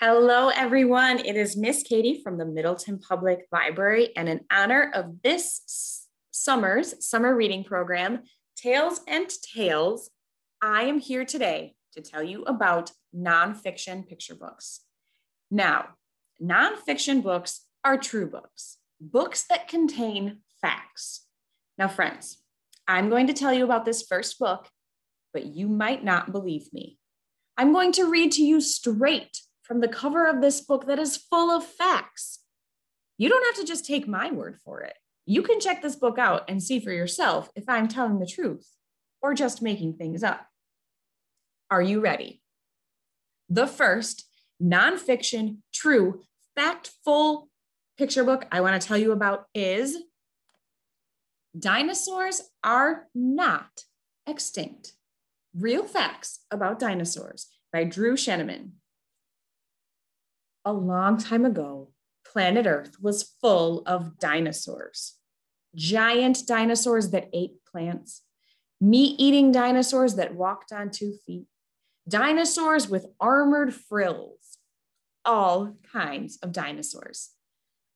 Hello, everyone. It is Miss Katie from the Middleton Public Library, and in honor of this summer's summer reading program, Tails and Tales, I am here today to tell you about nonfiction picture books. Now, nonfiction books are true books, books that contain facts. Now, friends, I'm going to tell you about this first book, but you might not believe me. I'm going to read to you straight from the cover of this book that is full of facts. You don't have to just take my word for it. You can check this book out and see for yourself if I'm telling the truth or just making things up. Are you ready? The first nonfiction, true, factful picture book I want to tell you about is Dinosaurs Are Not Extinct Real Facts About Dinosaurs by Drew Sheneman a long time ago, planet Earth was full of dinosaurs. Giant dinosaurs that ate plants, meat eating dinosaurs that walked on two feet, dinosaurs with armored frills, all kinds of dinosaurs,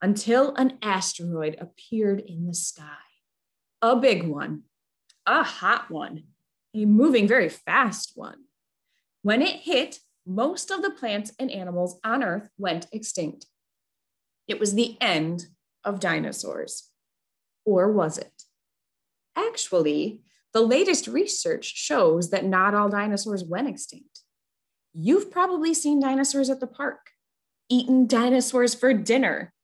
until an asteroid appeared in the sky. A big one, a hot one, a moving very fast one. When it hit, most of the plants and animals on Earth went extinct. It was the end of dinosaurs. Or was it? Actually, the latest research shows that not all dinosaurs went extinct. You've probably seen dinosaurs at the park, eaten dinosaurs for dinner,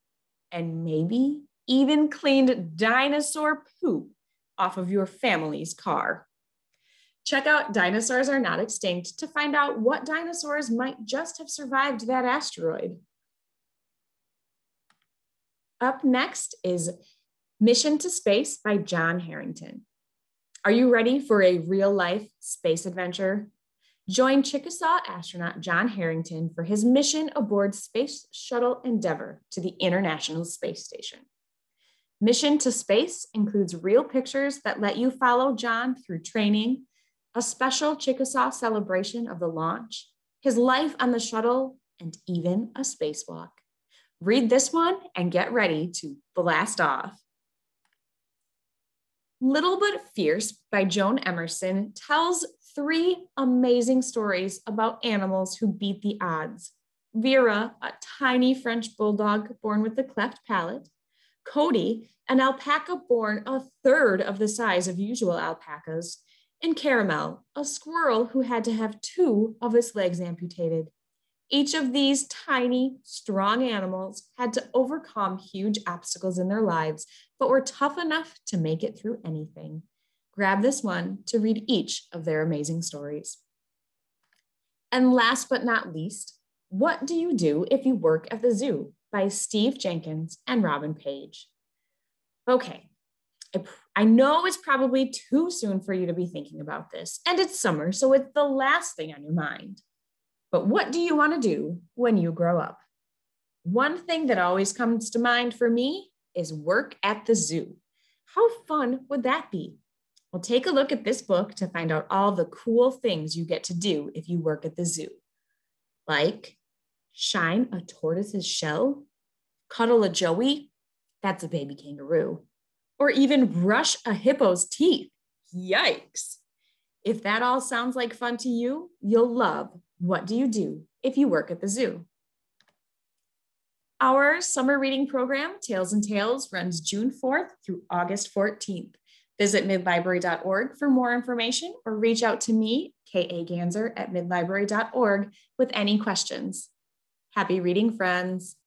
and maybe even cleaned dinosaur poop off of your family's car. Check out Dinosaurs Are Not Extinct to find out what dinosaurs might just have survived that asteroid. Up next is Mission to Space by John Herrington. Are you ready for a real life space adventure? Join Chickasaw astronaut John Herrington for his mission aboard Space Shuttle Endeavour to the International Space Station. Mission to Space includes real pictures that let you follow John through training, a special Chickasaw celebration of the launch, his life on the shuttle, and even a spacewalk. Read this one and get ready to blast off. Little But Fierce by Joan Emerson tells three amazing stories about animals who beat the odds. Vera, a tiny French bulldog born with a cleft palate. Cody, an alpaca born a third of the size of usual alpacas and Caramel, a squirrel who had to have two of his legs amputated. Each of these tiny, strong animals had to overcome huge obstacles in their lives, but were tough enough to make it through anything. Grab this one to read each of their amazing stories. And last but not least, What Do You Do If You Work at the Zoo by Steve Jenkins and Robin Page. Okay, I, know it's probably too soon for you to be thinking about this, and it's summer, so it's the last thing on your mind. But what do you want to do when you grow up? One thing that always comes to mind for me is work at the zoo. How fun would that be? Well, take a look at this book to find out all the cool things you get to do if you work at the zoo. Like shine a tortoise's shell, cuddle a joey, that's a baby kangaroo, or even brush a hippo's teeth. Yikes. If that all sounds like fun to you, you'll love What Do You Do if you work at the zoo? Our summer reading program, Tails and Tales, runs June 4th through August 14th. Visit midlibrary.org for more information or reach out to me, K.A. Ganser, at midlibrary.org with any questions. Happy reading, friends.